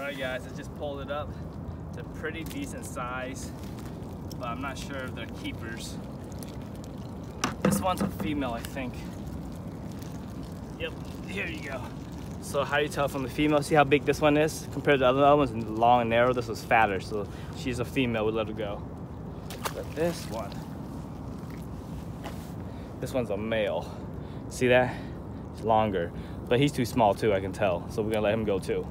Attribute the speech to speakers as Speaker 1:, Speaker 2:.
Speaker 1: All right, guys, I just pulled it up. It's a pretty decent size, but I'm not sure if they're keepers. This one's a female, I think. Yep, here you go. So how do you tell from the female? See how big this one is compared to the other ones? Long and narrow. This was fatter, so she's a female. We let her go. But this one, this one's a male. See that? It's longer, but he's too small too. I can tell. So we're gonna let him go too.